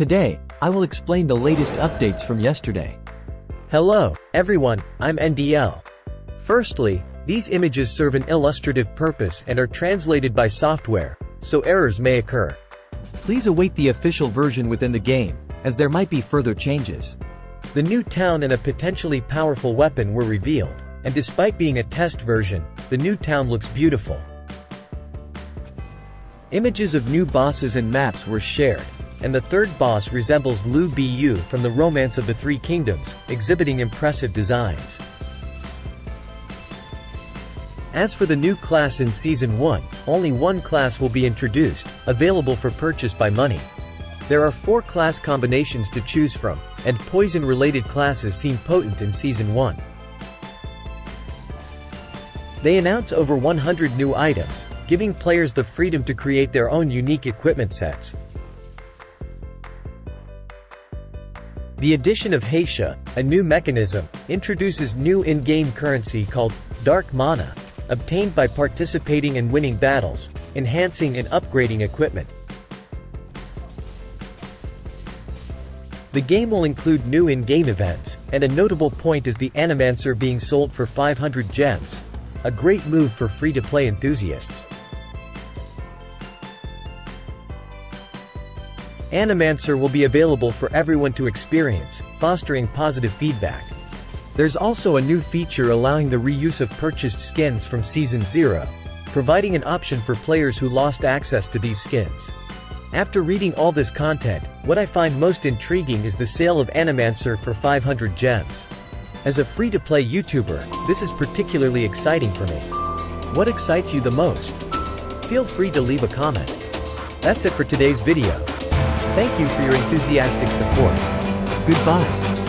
Today, I will explain the latest updates from yesterday. Hello, everyone, I'm NDL. Firstly, these images serve an illustrative purpose and are translated by software, so errors may occur. Please await the official version within the game, as there might be further changes. The new town and a potentially powerful weapon were revealed, and despite being a test version, the new town looks beautiful. Images of new bosses and maps were shared, and the third boss resembles Lu Bu from the Romance of the Three Kingdoms, exhibiting impressive designs. As for the new class in Season 1, only one class will be introduced, available for purchase by money. There are four class combinations to choose from, and poison-related classes seem potent in Season 1. They announce over 100 new items, giving players the freedom to create their own unique equipment sets. The addition of Heisha, a new mechanism, introduces new in-game currency called Dark Mana, obtained by participating and winning battles, enhancing and upgrading equipment. The game will include new in-game events, and a notable point is the Animancer being sold for 500 gems. A great move for free-to-play enthusiasts. Animancer will be available for everyone to experience, fostering positive feedback. There's also a new feature allowing the reuse of purchased skins from Season 0, providing an option for players who lost access to these skins. After reading all this content, what I find most intriguing is the sale of Animancer for 500 gems. As a free-to-play YouTuber, this is particularly exciting for me. What excites you the most? Feel free to leave a comment. That's it for today's video. Thank you for your enthusiastic support. Goodbye.